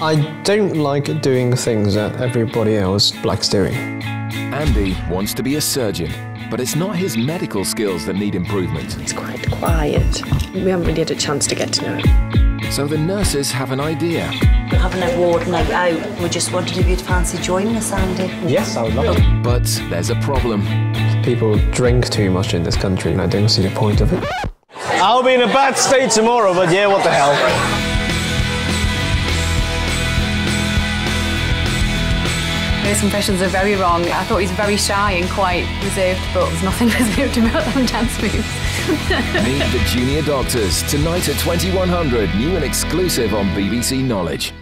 I don't like doing things that everybody else likes doing. Andy wants to be a surgeon, but it's not his medical skills that need improvement. He's quite quiet. We haven't really had a chance to get to know him. So the nurses have an idea. We're having a ward night out. We just wondered if you'd fancy joining us, Andy. Yes, I would love it. But there's a problem. People drink too much in this country, and I don't see the point of it. I'll be in a bad state tomorrow, but yeah, what the hell. First impressions are very wrong. I thought he was very shy and quite reserved, but there's nothing reserved about them dance moves. Meet the Junior Doctors tonight at 2100, new and exclusive on BBC Knowledge.